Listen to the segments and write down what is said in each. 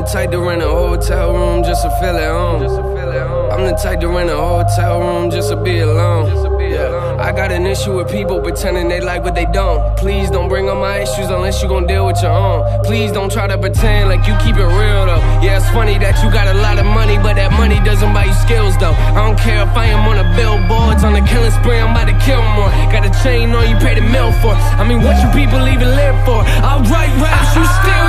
the type to rent a hotel room just to feel at home. I'm the type to rent a hotel room just to be alone. Yeah. I got an issue with people pretending they like what they don't. Please don't bring up my issues unless you gon' deal with your own. Please don't try to pretend like you keep it real though. Yeah, it's funny that you got a lot of money, but that money doesn't buy you skills though. I don't care if I am on a billboards on a killing spree, I'm about to kill more. Got a chain on you pay the mill for. I mean, what you people even live for? I'll write raps, you steal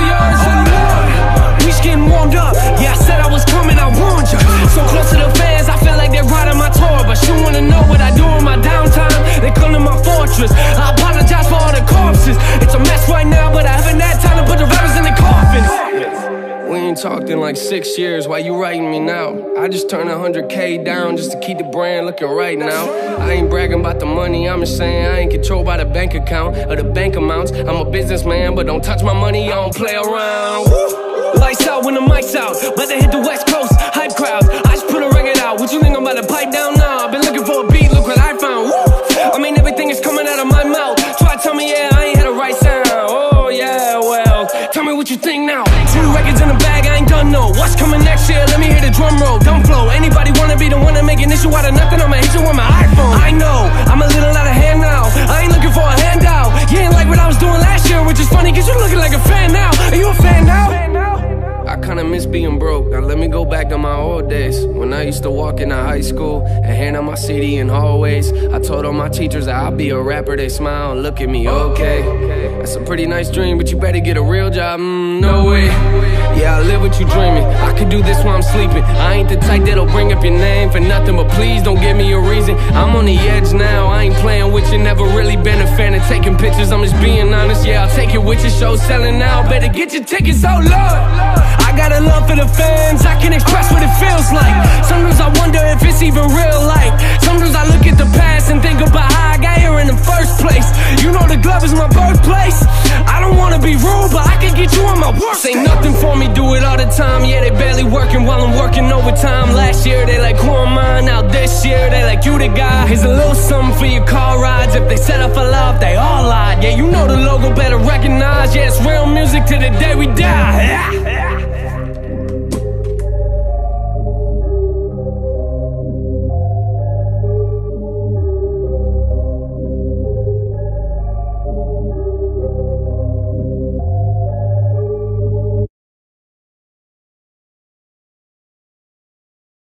I apologize for all the corpses. It's a mess right now, but I haven't had time to put the rappers in the. We ain't talked in like six years. Why you writing me now? I just turned 100k down just to keep the brand looking right now. I ain't bragging about the money, I'm just saying I ain't controlled by the bank account or the bank amounts. I'm a businessman, but don't touch my money, I don't play around. Lights out when the mic's out, but hit the west you think now. Two records in the bag, I ain't done no. What's coming next year? Let me hear the drum roll. Dumb flow. Anybody wanna be the one to make an issue out of nothing? I'ma hit you with my iPhone. Now let me go back to my old days when I used to walk into high school and hand out my CD in hallways. I told all my teachers that I'd be a rapper. They smile and look at me, okay. That's a pretty nice dream, but you better get a real job. Mm, no way. Yeah, I live what you dreaming. I could do this while I'm sleeping. I ain't the type that'll bring up your name for nothing, but please don't give me a reason. I'm on the edge now. I ain't playing with you. Never really been a fan of taking pictures. I'm just being honest. Yeah, I'll take it with your show selling now. Better get your tickets, oh lord. I got a love for the fans. I can express what it feels like. Sometimes I wonder if it's even real life. Sometimes I look at the past and think about how I got here in the first place. You know the glove is my birthplace. I don't wanna be rude, but I can get you on my work. Say nothing for me, do it all the time. Yeah, they barely working while I'm working overtime. Last year they like who am I? Now this year they like you the guy. Here's a little something for your car rides. If they set up for love, they all lied. Yeah, you know the logo better recognize. Yeah, it's real music to the day we die. Yeah.